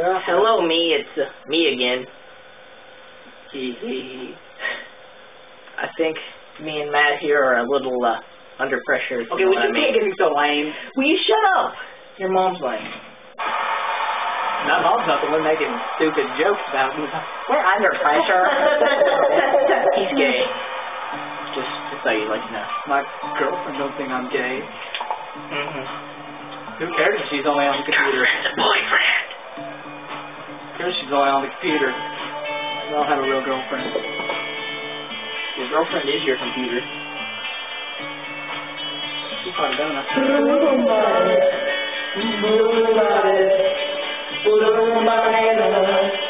Hello, me. It's uh, me again. I think me and Matt here are a little uh, under pressure. Okay, would you mean. take it so lame? Will you shut up? Your mom's lame. My mom's not the one making stupid jokes about me. We're under pressure. He's gay. Just, just so you like to know. My girlfriend don't think I'm gay. Mm-hmm. Who cares if she's only on the computer? Boyfriend. She's only on the computer? I don't have a real girlfriend. Your girlfriend is your computer. She's feel like But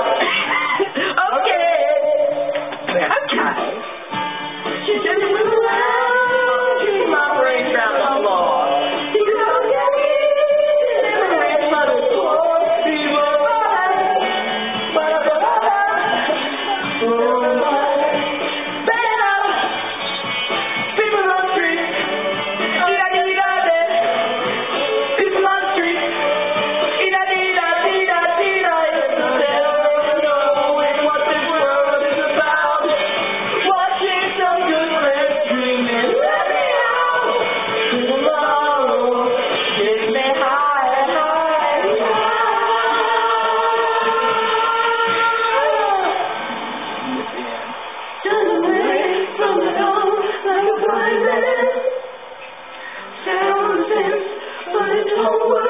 over.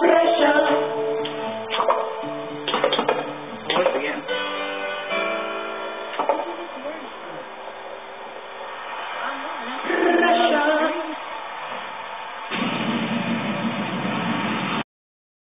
pressure.